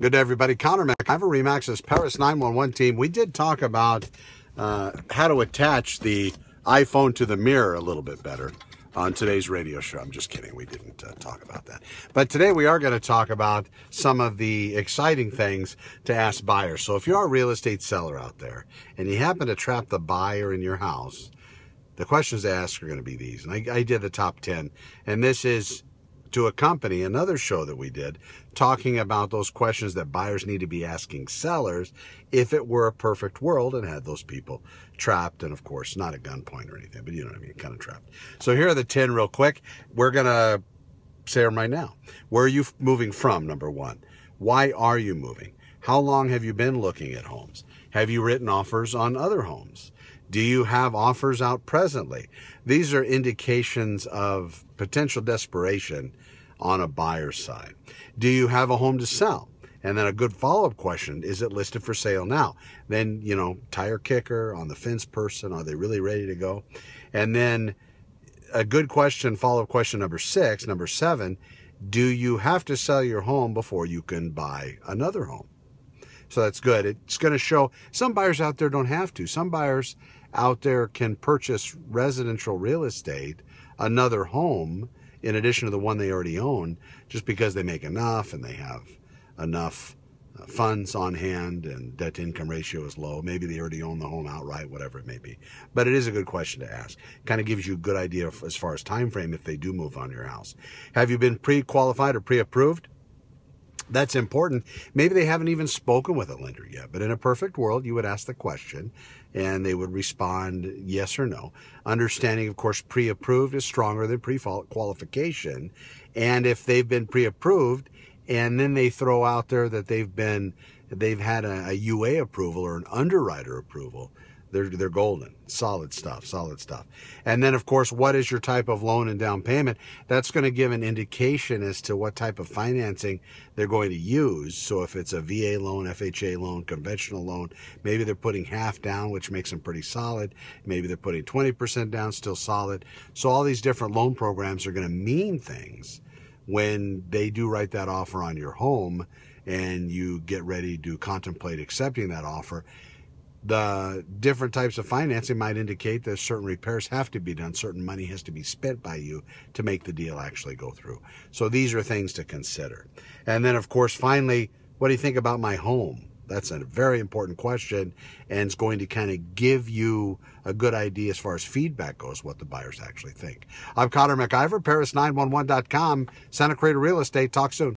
Good day, everybody. Connor McIver, Remax's Paris 911 team. We did talk about uh, how to attach the iPhone to the mirror a little bit better on today's radio show. I'm just kidding. We didn't uh, talk about that. But today we are going to talk about some of the exciting things to ask buyers. So if you're a real estate seller out there and you happen to trap the buyer in your house, the questions to ask are going to be these. And I, I did the top 10. And this is to accompany another show that we did talking about those questions that buyers need to be asking sellers if it were a perfect world and had those people trapped and of course not a gunpoint or anything but you know what i mean kind of trapped. So here are the 10 real quick. We're gonna say them right now. Where are you moving from number one? Why are you moving? How long have you been looking at homes have you written offers on other homes do you have offers out presently? These are indications of potential desperation on a buyer's side. Do you have a home to sell? And then a good follow up question is it listed for sale now? Then, you know, tire kicker on the fence person, are they really ready to go? And then a good question, follow up question number six, number seven, do you have to sell your home before you can buy another home? So that's good. It's going to show some buyers out there don't have to. Some buyers out there can purchase residential real estate, another home, in addition to the one they already own, just because they make enough and they have enough uh, funds on hand and debt to income ratio is low. Maybe they already own the home outright, whatever it may be. But it is a good question to ask. Kind of gives you a good idea as far as time frame if they do move on your house. Have you been pre-qualified or pre-approved? That's important. Maybe they haven't even spoken with a lender yet, but in a perfect world, you would ask the question and they would respond yes or no. Understanding, of course, pre approved is stronger than pre qualification. And if they've been pre approved and then they throw out there that they've been, they've had a, a UA approval or an underwriter approval, they're, they're golden. Solid stuff, solid stuff. And then, of course, what is your type of loan and down payment? That's going to give an indication as to what type of financing they're going to use. So if it's a VA loan, FHA loan, conventional loan, maybe they're putting half down, which makes them pretty solid. Maybe they're putting 20% down, still solid. So all these different loan programs are going to mean things when they do write that offer on your home and you get ready to contemplate accepting that offer the different types of financing might indicate that certain repairs have to be done, certain money has to be spent by you to make the deal actually go through. So these are things to consider. And then, of course, finally, what do you think about my home? That's a very important question, and it's going to kind of give you a good idea as far as feedback goes, what the buyers actually think. I'm Connor McIver, Paris911.com, Santa Cruz Real Estate. Talk soon.